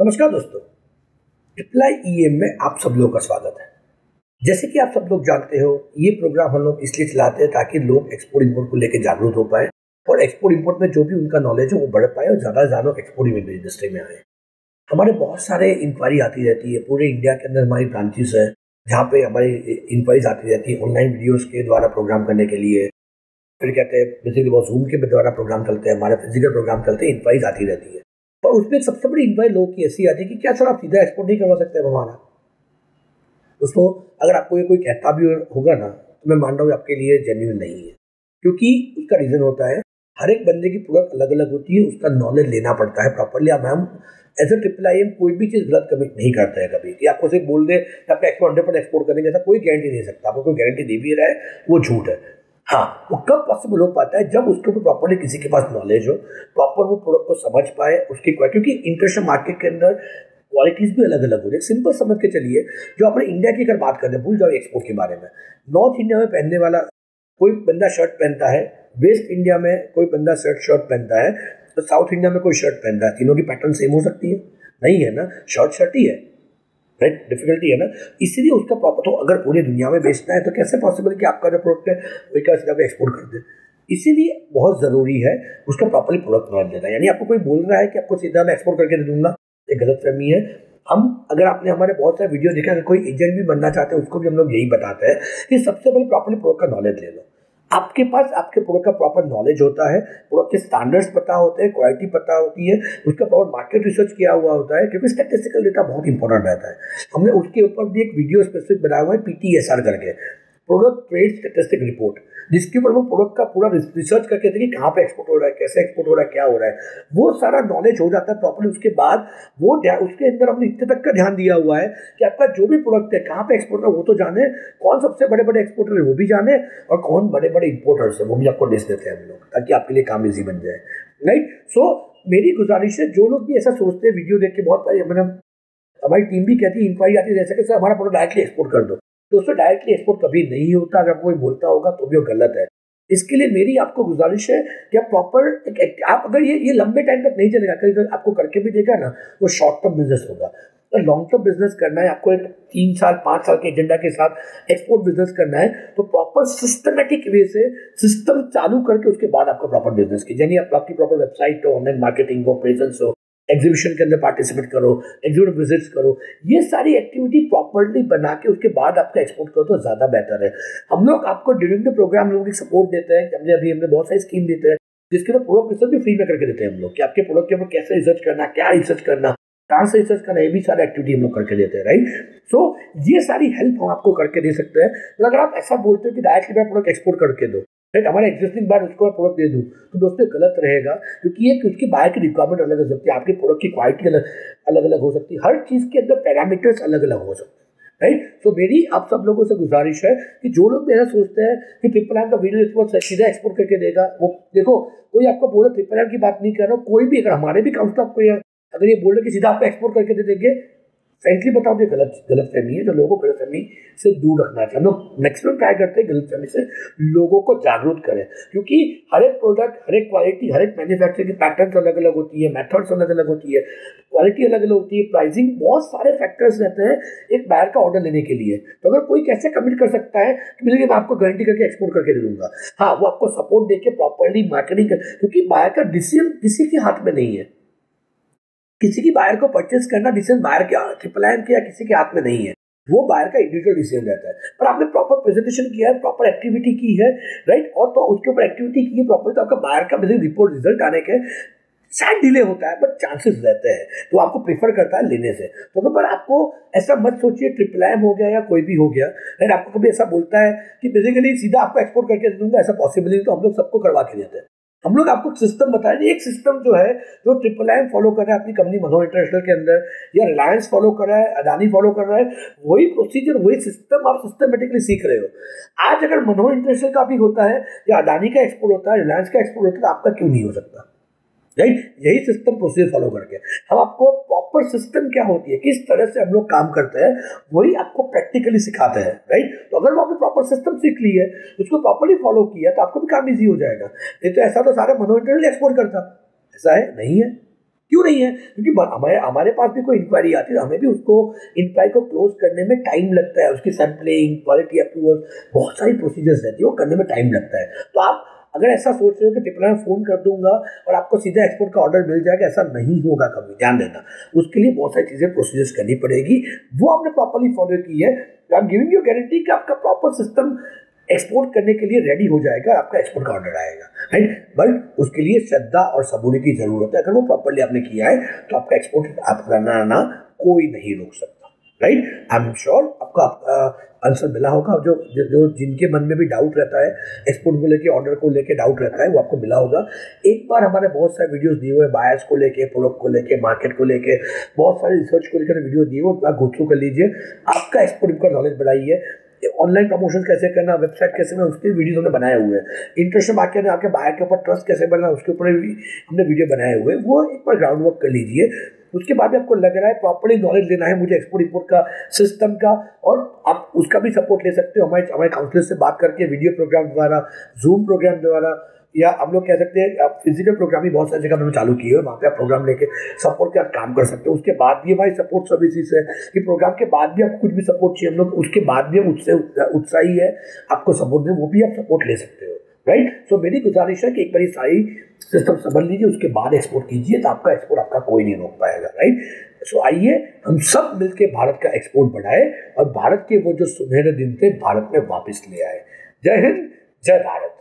नमस्कार दोस्तों triple I में आप सब लोगों का स्वागत है। जैसे कि आप सब लोग जानते हो, ये प्रोग्राम हम लोग इसलिए चलाते हैं ताकि लोग एक्सपोर्ट इंपोर्ट को लेकर जागरूक हो पाए और एक्सपोर्ट इंपोर्ट में जो भी उनका नॉलेज है वो बढ़ पाए और ज़्यादा से ज़्यादा एक्सपोर्ट इंडस्ट्री में आए। हमारे बहुत सारे इंक्वायरी आती रहती है, पूरे इंडिया के अंदर हमारी ब्रांचेस है, जहाँ पे हमारी इंक्वायरीज आती रहती है ऑनलाइन वीडियोज़ के द्वारा प्रोग्राम करने के लिए। फिर कहते हैं बेसिकली वो जूम के द्वारा प्रोग्राम चलते हैं, हमारे फ़िज़िकल प्रोग्राम चलते हैं इंक्वायरीज आती रहती है। और उसमें सबसे बड़ी इंक्वायरी लोगों की ऐसी आती है कि क्या सर आप सीधा एक्सपोर्ट नहीं करवा सकते हमारा? दोस्तों, अगर आपको ये कोई कहता भी होगा ना तो मैं मान रहा हूँ आपके लिए जेन्यून नहीं है। क्योंकि उसका रीज़न होता है, हर एक बंदे की प्रोडक्ट अलग अलग होती है, उसका नॉलेज लेना पड़ता है प्रॉपरली अब हम as a triple I M कोई भी चीज़ गलत कमिट नहीं करता है कभी। कि आपको सिर्फ़ बोल दे आपका एक्सपोर्ट हंड्रेड परसेंट एक्सपोर्ट करेंगे, ऐसा कोई गारंटी नहीं सकता। आपको कोई गारंटी दे भी रहा है, वो झूठ है। हाँ वो कब पॉसिबल हो पाता है जब उसके ऊपर प्रॉपरली किसी के पास नॉलेज हो प्रॉपर वो प्रोडक्ट को समझ पाए, उसकी क्योंकि इंटरनेशनल मार्केट के अंदर क्वालिटीज़ भी अलग अलग हो रही है। सिंपल समझ के चलिए, जो अपने इंडिया की अगर बात करते हैं, भूल जाओ एक्सपोर्ट के बारे में। नॉर्थ इंडिया में पहनने वाला कोई बंदा शर्ट पहनता है वेस्ट इंडिया में कोई बंदा शर्ट शर्ट पहनता है तो साउथ इंडिया में कोई शर्ट पहनता है, तीनों की पैटर्न सेम हो सकती है। नहीं है ना? शर्ट शर्ट ही है। राइट डिफिकल्टी है ना? इसीलिए उसका प्रॉपर तो अगर पूरी दुनिया में बेचना है तो कैसे पॉसिबल कि आपका जो प्रोडक्ट है, वही का सीधा एक्सपोर्ट कर दे? इसीलिए बहुत ज़रूरी है उसका प्रॉपरली प्रोडक्ट नॉलेज देना यानी आपको कोई बोल रहा है कि आपको सीधा मैं एक्सपोर्ट करके दे दूँगा, ये गलत फहमी है। हम, अगर आपने हमारे बहुत सारे वीडियो देखा अगर कोई एजेंट भी बनना चाहते हैं, उसको भी हम लोग यही बताते हैं कि सबसे पहले प्रॉपरली प्रोडक्ट का नॉलेज ले लो। आपके पास, आपके प्रोडक्ट का प्रॉपर नॉलेज होता है प्रोडक्ट के स्टैंडर्ड्स पता होते हैं क्वालिटी पता होती है, उसका प्रॉपर मार्केट रिसर्च किया हुआ होता है, क्योंकि स्टेटिस्टिकल डेटा बहुत इंपॉर्टेंट रहता है। हमने उसके ऊपर भी एक वीडियो स्पेसिफिक बनाया हुआ है पीटीएसआर करके। प्रोडक्ट ट्रेड स्टेटिस्टिक रिपोर्ट जिसके ऊपर वो प्रोडक्ट का पूरा रिसर्च करके कि कहाँ पे एक्सपोर्ट हो रहा है, कैसे एक्सपोर्ट हो रहा है, क्या हो रहा है, वो सारा नॉलेज हो जाता है प्रॉपरली उसके बाद वो उसके अंदर हमने इतने तक का ध्यान दिया हुआ है कि आपका जो भी प्रोडक्ट है, कहाँ पे एक्सपोर्ट है वो तो जाने कौन सबसे बड़े बड़े एक्सपोर्टर है, वो भी जाने और कौन बड़े बड़े इंपोर्टर्स है, वो भी आपको लिस्ट देते हैं हम लोग, ताकि आपके लिए काम ईजी बन जाए राइट सो मेरी गुजारिश है, जो लोग भी ऐसा सोचते हैं वीडियो देख के बहुत मैंने हमारी टीम भी कहती है इंक्वायरी आती है, जैसे कि, सर, हमारा प्रोडक्ट डायरेक्टली एक्सपोर्ट कर दो। दोस्तों डायरेक्टली एक्सपोर्ट कभी नहीं होता। अगर कोई बोलता होगा तो भी वो गलत है। इसके लिए मेरी आपको गुजारिश है कि आप प्रॉपर आप अगर ये ये लंबे टाइम तक नहीं चलेगा कहीं आपको करके भी देगा ना वो शॉर्ट टर्म बिज़नेस होगा। अगर लॉन्ग टर्म बिज़नेस करना है आपको एक तीन साल पाँच साल के एजेंडा के साथ एक्सपोर्ट बिज़नेस करना है तो प्रॉपर सिस्टमेटिक वे से सिस्टम चालू करके उसके बाद आपका प्रॉपर बिज़नेस की यानी आप, आपकी प्रॉपर वेबसाइट हो ऑनलाइन मार्केटिंग हो प्रेजेंस हो एग्जीबिशन के अंदर पार्टिसिपेट करो एग्जीबिट विजिट्स करो, ये सारी एक्टिविटी प्रॉपरली बना के उसके बाद आपका एक्सपोर्ट करो तो ज़्यादा बेहतर है। हम लोग आपको ड्यूरिंग द प्रोग्राम लोगों की सपोर्ट देते हैं, हमने अभी हमने बहुत सारी स्कीम देते हैं, जिसके अंदर प्रोडक्ट रिसर्च भी फ्री में करके देते हैं हम लोग, कि आपके प्रोडक्ट के ऊपर कैसे रिसर्च करना, क्या रिसर्च करना, कहाँ से रिसर्च करना, ये भी सारी एक्टिविटी हम लोग करके देते हैं राइट सो ये सारी हेल्प हम आपको करके दे सकते हैं। अगर आप ऐसा बोलते हो कि डायरेक्टली मैं प्रोडक्ट एक्सपोर्ट करके दो राइट हमारे एग्जिस्टिंग बार उसको मैं प्रोडक्ट दे दूँ। तो दोस्तों गलत रहेगा, क्योंकि ये उसकी बायर की रिक्वायरमेंट अलग हो सकती है। आपके प्रोडक्ट की क्वालिटी अलग अलग अलग हो सकती है। हर चीज़ के अंदर पैरामीटर्स अलग अलग हो सकते हैं। राइट सो मेरी, आप सब लोगों से गुजारिश है कि जो लोग ऐसा सोचते हैं कि ट्रिपल एम का वीडियो एक्सपोर्ट सीधा एक्सपोर्ट करके देगा, वो, देखो, कोई आपको बोले ट्रिपल एम की बात नहीं कर रहा कोई भी, अगर हमारे भी काउंसलर आपको अगर ये बोल रहे कि सीधा आपको एक्सपोर्ट करके दे देंगे फ्रेंकली बताओ तो गलत गलत फहमी है, जो लोगों को गलत फहमी से दूर रखना चाहिए। हम लोग मैक्सिमम ट्राई करते हैं गलत फहमी से लोगों को जागरूक करें, क्योंकि हर एक प्रोडक्ट हर एक क्वालिटी हर एक मैन्युफैक्चरिंग की पैटर्न अलग अलग होती है मेथड्स अलग अलग होती है क्वालिटी अलग अलग होती है प्राइसिंग बहुत सारे फैक्टर्स रहते हैं एक बायर का ऑर्डर लेने के लिए। तो अगर कोई कैसे कमिट कर सकता है कि मैं आपको गारंटी करके एक्सपोर्ट करके दे दूँगा। हाँ वो आपको सपोर्ट देके प्रॉपरली मार्केटिंग कर, क्योंकि बायर का डिसीज़न किसी के हाथ में नहीं है। किसी की बायर को परचेस करना डिसीज़न बायर के ट्रिपल आई के या किसी के हाथ में नहीं है। वो बायर का इंडिविजुअल डिसीज़न रहता है। पर आपने प्रॉपर प्रेजेंटेशन किया है प्रॉपर एक्टिविटी की है राइट और तो उसके ऊपर एक्टिविटी की है प्रॉपर तो आपका बायर का बेसिक रिपोर्ट रिज़ल्ट आने के शायद डिले होता है बट चांसेस रहते हैं। तो आपको प्रीफर करता है लेने से। तो पर आपको ऐसा मत सोचिए ट्रिपल एम हो गया या कोई भी हो गया राइट आपको कभी ऐसा बोलता है कि बेसिकली सीधा आपको एक्सपोर्ट करके दे दूँगा, ऐसा पॉसिबल नहीं तो हम लोग सबको करवा के देते हैं। हम लोग आपको सिस्टम बताए एक सिस्टम जो है, जो ट्रिपल आईएम फॉलो कर रहा है अपनी कंपनी मनोहर इंटरनेशनल के अंदर, या रिलायंस फॉलो कर रहा है अदानी फॉलो कर रहा है, वही प्रोसीजर वही सिस्टम आप सिस्टमेटिकली सीख रहे हो। आज अगर मनोहर इंटरनेशनल का भी होता है, या अदानी का एक्सपोर्ट होता है रिलायंस का एक्सपोर्ट होता है तो आपका क्यों नहीं हो सकता? राइट यही सिस्टम प्रोसीजर फॉलो करके। हम आपको प्रॉपर सिस्टम क्या होती है? किस तरह से हम लोग काम करते हैं, वही आपको प्रैक्टिकली सिखाते हैं राइट तो अगर वो आपने प्रॉपर सिस्टम सीख ली है, उसको प्रॉपरली फॉलो किया तो आपको भी काम ईजी हो जाएगा। नहीं तो ऐसा तो सारे मनोरंजन एक्सपोर्ट करता। ऐसा है? नहीं है। क्यों नहीं है? क्योंकि हमारे हमारे पास भी कोई इंक्वायरी आती है हमें भी उसको इंक्वायरी को क्लोज करने में टाइम लगता है। उसकी सैम्पलिंग क्वालिटी अप्रूवल बहुत सारी प्रोसीजर्स रहती है, वो करने में टाइम लगता है। तो आप अगर ऐसा सोच रहे हो कि टिपला में फ़ोन कर दूँगा और आपको सीधा एक्सपोर्ट का ऑर्डर मिल जाएगा, ऐसा नहीं होगा कभी, ध्यान देना। उसके लिए बहुत सारी चीज़ें प्रोसीजर्स करनी पड़ेगी। वो आपने प्रॉपरली फॉलो की है। I am giving you guarantee कि आपका प्रॉपर सिस्टम एक्सपोर्ट करने के लिए रेडी हो जाएगा, आपका एक्सपोर्ट का ऑर्डर आएगा। राइट बट उसके लिए श्रद्धा और सबूरी की ज़रूरत है। अगर वो प्रॉपरली आपने किया है तो आपका एक्सपोर्ट आप करना कोई नहीं रोक सकता। राइट आई एम श्योर आपको आंसर मिला होगा। जो जो जिनके मन में भी डाउट रहता है एक्सपोर्ट को लेके ऑर्डर को लेके डाउट रहता है, वो आपको मिला होगा। एक बार हमारे बहुत सारे वीडियोस दिए हुए बायर्स को लेके प्रोडक्ट को लेके मार्केट को लेके। बहुत सारे रिसर्च को लेकर वीडियो दिए हुए आप गोथ्रू कर लीजिए। आपका एक्सपोर्ट का नॉलेज बढ़ाइए। ऑनलाइन प्रमोशन कैसे करना, वेबसाइट कैसे करना उसके वीडियो हमने बनाए हुए हैं। इंटरेस्ट मार्केट आपके बाहर के ऊपर ट्रस्ट कैसे बनना उसके ऊपर भी हमने वीडियो बनाए हुए वो एक बार ग्राउंड वर्क कर लीजिए। उसके बाद आपको लग रहा है प्रॉपरली नॉलेज लेना है मुझे एक्सपोर्ट इम्पोर्ट का सिस्टम का, और आप उसका भी सपोर्ट ले सकते हो। हमारे हमारे काउंसलर से बात करके वीडियो प्रोग्राम द्वारा जूम प्रोग्राम द्वारा या हम लोग कह सकते हैं, आप फ़िज़िकल प्रोग्राम भी बहुत सारी जगह में चालू किए हुए वहाँ पे आप प्रोग्राम लेके सपोर्ट के आप काम कर सकते हो। उसके बाद भी हमारी सपोर्ट सर्विसेज़ है कि प्रोग्राम के बाद भी आपको कुछ भी सपोर्ट चाहिए, हम लोग उसके बाद भी हम उससे उत्साही है, आपको सपोर्ट दें, वो भी आप सपोर्ट ले सकते हो राइट सो मेरी गुजारिश है कि एक बार सारी सिस्टम समझ लीजिए, उसके बाद एक्सपोर्ट कीजिए तो आपका एक्सपोर्ट आपका कोई नहीं रोक पाएगा राइट सो आइए, हम सब मिलकर भारत का एक्सपोर्ट बढ़ाए और भारत के वो जो सुनहरे दिन थे, भारत में वापस ले आए। जय हिंद, जय भारत।